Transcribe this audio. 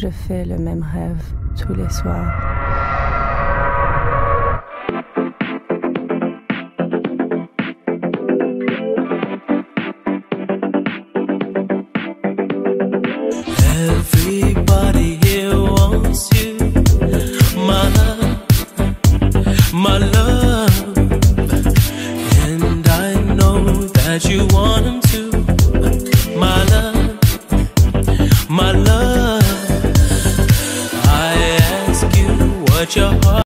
Je fais le même rêve tous les soirs. You want him to, my love, my love. your heart.